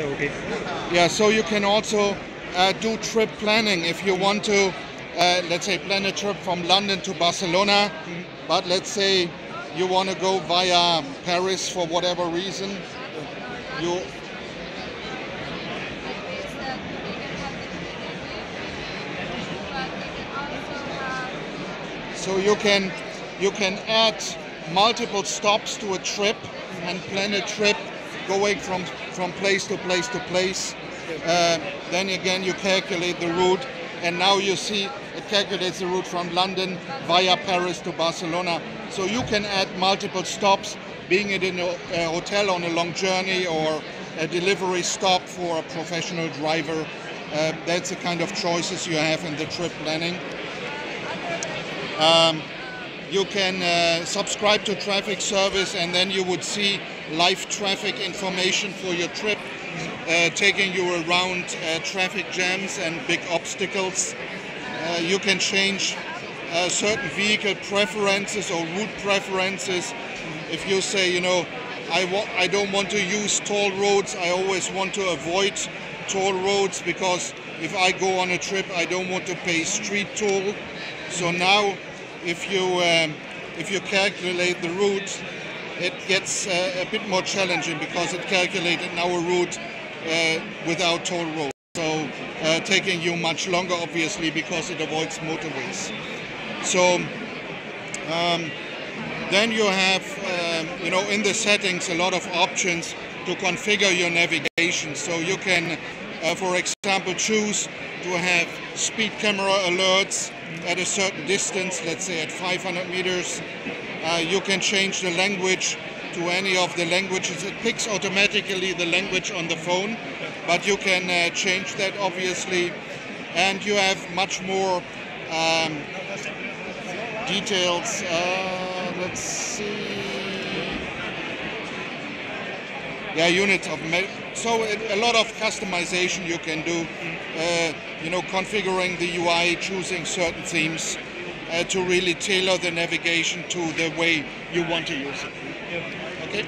Yeah, okay. Yeah, so you can also uh, do trip planning if you want to, uh, let's say, plan a trip from London to Barcelona, but let's say you want to go via Paris for whatever reason. You so you can you can add multiple stops to a trip and plan a trip going from from place to place to place. Uh, then again, you calculate the route, and now you see it calculates the route from London via Paris to Barcelona. So you can add multiple stops, being it in a, a hotel on a long journey or a delivery stop for a professional driver. Uh, that's the kind of choices you have in the trip planning. Um, you can uh, subscribe to traffic service and then you would see live traffic information for your trip, uh, taking you around uh, traffic jams and big obstacles. Uh, you can change uh, certain vehicle preferences or route preferences. If you say, you know, I, I don't want to use toll roads, I always want to avoid toll roads because if I go on a trip, I don't want to pay street toll. So now if you um, if you calculate the route, it gets uh, a bit more challenging because it calculated our route uh, without toll road. So uh, taking you much longer, obviously, because it avoids motorways. So um, then you have, um, you know, in the settings a lot of options to configure your navigation. So you can, uh, for example, choose to have speed camera alerts at a certain distance, let's say at 500 meters. Uh, you can change the language to any of the languages. It picks automatically the language on the phone, but you can uh, change that obviously. And you have much more um, details. Uh, let's see. Yeah, units of so it, a lot of customization you can do. Uh, you know, configuring the UI, choosing certain themes uh, to really tailor the navigation to the way you want to use it. Okay.